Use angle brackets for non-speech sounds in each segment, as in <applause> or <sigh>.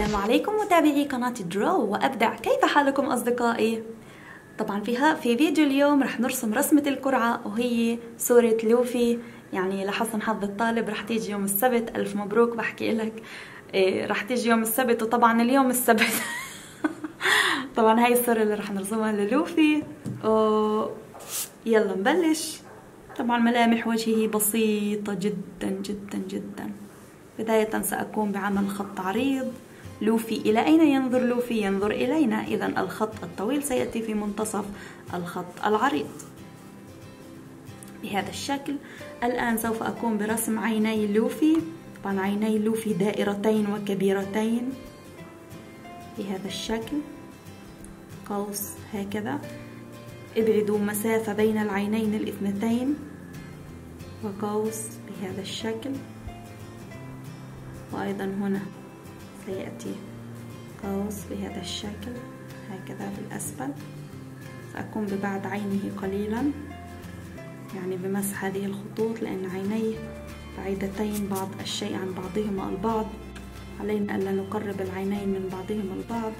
السلام عليكم متابعي قناة درو وأبدع. كيف حالكم أصدقائي؟ طبعا فيها في فيديو اليوم رح نرسم رسمة القرعة وهي صورة لوفي. يعني لحسن حظ الطالب رح تيجي يوم السبت. ألف مبروك بحكي لك. إيه رح تيجي يوم السبت وطبعا اليوم السبت. <laughs> طبعا هاي الصورة اللي رح نرسمها للوفي. و... يلا نبلش. طبعا ملامح وجهه بسيطة جدا جدا جدا. بداية سأقوم بعمل خط عريض. لوفي إلى أين ينظر لوفي؟ ينظر إلينا. إذا الخط الطويل سيأتي في منتصف الخط العريض. بهذا الشكل الآن سوف أقوم برسم عيني لوفي. طبعا عيني لوفي دائرتين وكبيرتين. بهذا الشكل. قوس هكذا. ابعدوا مسافة بين العينين الاثنتين. وقوس بهذا الشكل. وأيضا هنا. سيأتي قوس بهذا الشكل هكذا في الأسفل. سأقوم ببعد عينه قليلا يعني بمسح هذه الخطوط لأن عينيه بعيدتين بعض الشيء عن بعضهما البعض. علينا ألا نقرب العينين من بعضهما البعض.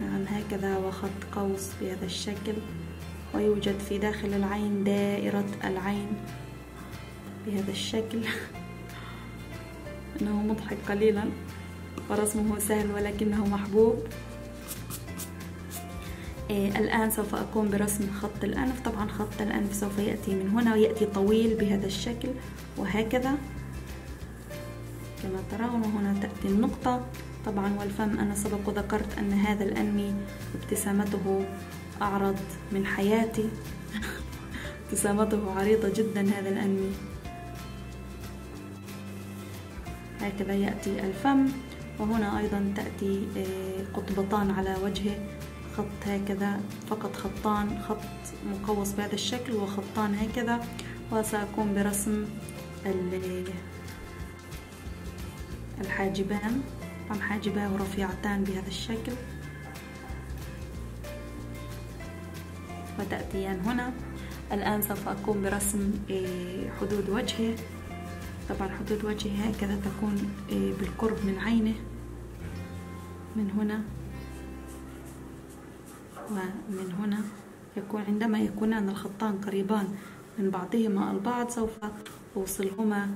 نعم هكذا وخط قوس بهذا الشكل. ويوجد في داخل العين دائرة العين بهذا الشكل. <laughs> إنه مضحك قليلا. ورسمه سهل ولكنه محبوب. إيه الآن سوف أقوم برسم خط الأنف. طبعا خط الأنف سوف يأتي من هنا ويأتي طويل بهذا الشكل وهكذا. كما ترون هنا تأتي النقطة. طبعا والفم أنا سبق وذكرت أن هذا الأنمي ابتسامته أعرض من حياتي. <laughs> ابتسامته عريضة جدا هذا الأنمي هكذا يأتي الفم. وهنا أيضا تأتي قطبتان على وجهه. خط هكذا فقط خطان خط مقوس بهذا الشكل وخطان هكذا وسأقوم برسم الحاجبان. طبعا حاجباه رفيعتان بهذا الشكل. وتأتيان هنا. الآن سوف أقوم برسم حدود وجهه. طبعا حدود وجهه هكذا تكون بالقرب من عينه من هنا ومن هنا يكون عندما يكونان الخطان قريبان من بعضهما البعض سوف أوصلهما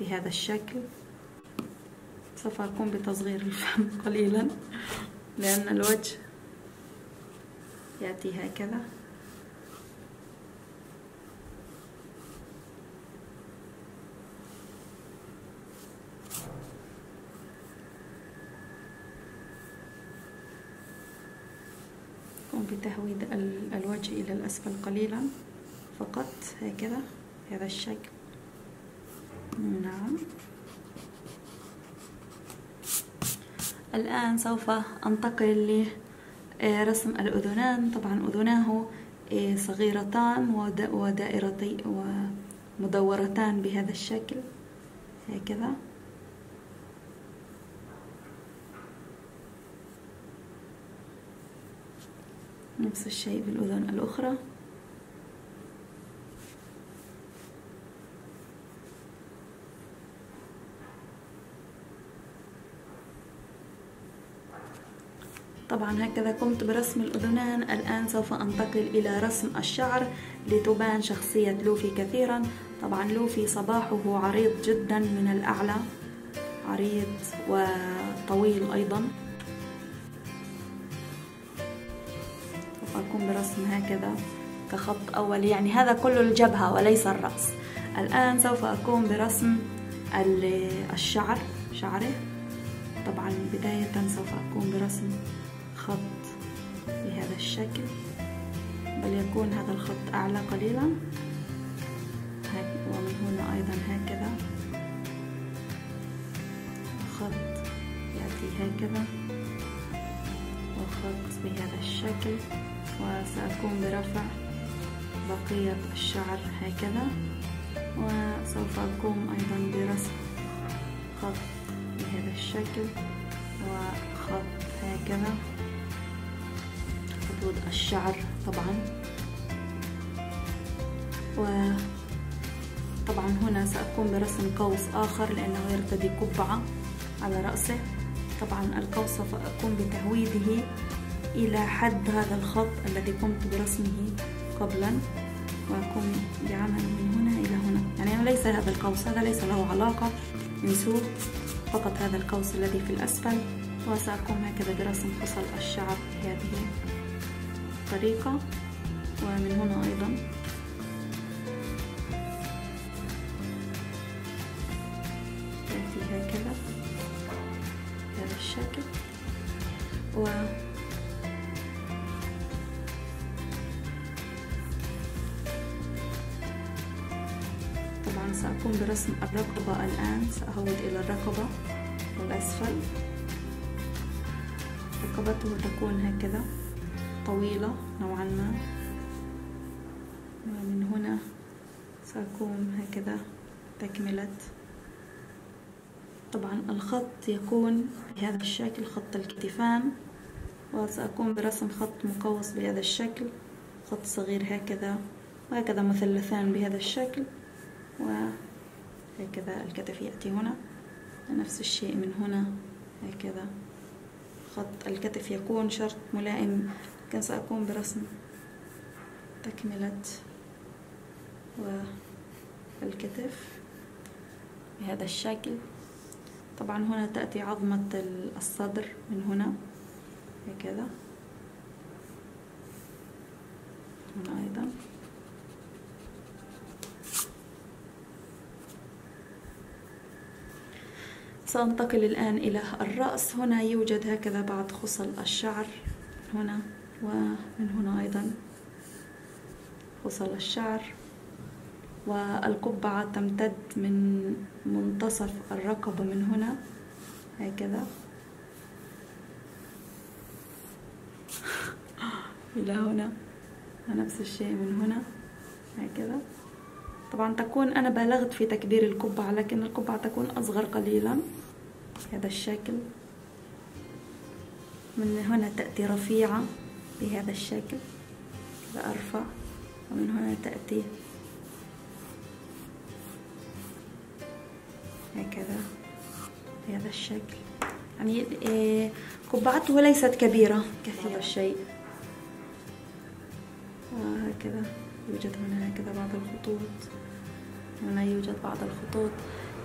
بهذا الشكل. سوف أقوم بتصغير الفم <laughs> قليلا لأن الوجه يأتي هكذا. بتهويد الوجه إلى الأسفل قليلا فقط هكذا. بهذا الشكل. نعم. الآن سوف أنتقل لرسم الأذنان. طبعا أذناه صغيرتان ودائرتين ومدورتان بهذا الشكل. هكذا. نفس الشيء بالأذن الأخرى. طبعا هكذا قمت برسم الأذنان. الآن سوف أنتقل إلى رسم الشعر لتبان شخصية لوفي كثيرا. طبعا لوفي صباحه عريض جدا من الأعلى عريض وطويل أيضا. أقوم برسم هكذا كخط أول. يعني هذا كله الجبهة وليس الرأس. الآن سوف أقوم برسم الشعر شعره طبعا بداية سوف أقوم برسم خط بهذا الشكل. بل يكون هذا الخط أعلى قليلا. ومن هنا أيضا هكذا. خط يأتي هكذا. وخط بهذا الشكل. وسأقوم برفع بقية الشعر هكذا وسوف أقوم أيضا برسم خط بهذا الشكل وخط هكذا حدود الشعر طبعا. وطبعا هنا سأقوم برسم قوس آخر لأنه يرتدي قبعة على رأسه. طبعا القوس سوف أقوم بتهويده إلى حد هذا الخط الذي قمت برسمه قبلا وأقوم بعمل من هنا إلى هنا. يعني أنا ليس هذا القوس هذا ليس له علاقة انسوه فقط هذا القوس الذي في الأسفل وسأقوم هكذا برسم فصل الشعر بهذه الطريقة. ومن هنا أيضا. يأتي هكذا بهذا الشكل. و سأقوم برسم الرقبة الآن سأهود إلى الرقبة والأسفل. رقبته تكون هكذا طويلة نوعا ما. ومن هنا سأقوم هكذا تكملة. طبعا الخط يكون بهذا الشكل خط الكتفان. وسأقوم برسم خط مقوس بهذا الشكل خط صغير هكذا وهكذا مثلثان بهذا الشكل. وهكذا الكتف يأتي هنا. نفس الشيء من هنا هكذا. خط الكتف يكون شرط ملائم. لكن سأقوم برسم تكملة والكتف بهذا الشكل. طبعا هنا تأتي عظمة الصدر من هنا هكذا. هنا أيضا. سأنتقل الآن إلى الرأس. هنا يوجد هكذا بعض خصل الشعر هنا ومن هنا أيضا خصل الشعر. والقبعة تمتد من منتصف الرقبة من هنا هكذا. <laughs> إلى هنا ونفس الشيء من هنا هكذا. طبعا تكون أنا بالغت في تكبير القبعة لكن القبعة تكون أصغر قليلا. هذا الشكل. من هنا تأتي رفيعة بهذا الشكل. أرفع. ومن هنا تأتي هكذا بهذا الشكل. يعني إيه، قبعته ليست كبيرة كثير الشيء وهكذا يوجد هنا هكذا بعض الخطوط. هنا يوجد بعض الخطوط.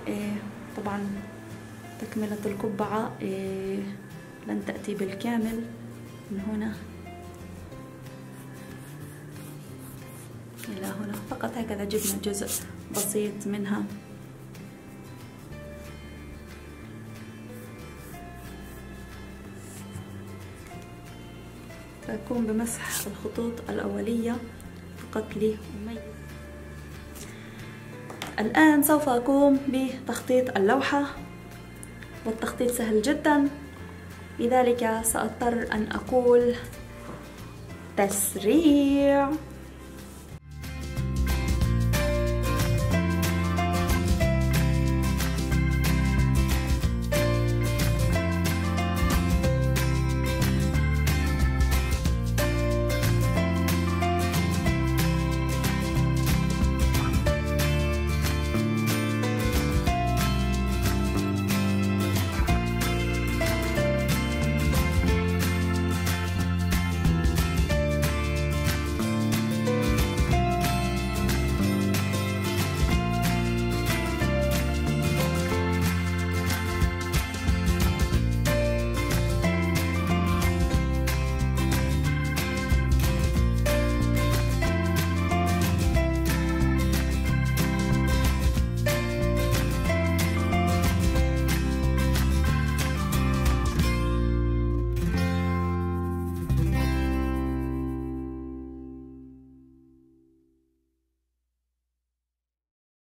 إيه، طبعا تكملة القبعة إيه، لن تأتي بالكامل. من هنا. إلى هنا. فقط هكذا جبنا جزء بسيط منها. سأقوم بمسح الخطوط الأولية فقط لأميز الآن سوف أقوم بتخطيط اللوحة. والتخطيط سهل جدا. لذلك سأضطر أن أقول تسريع.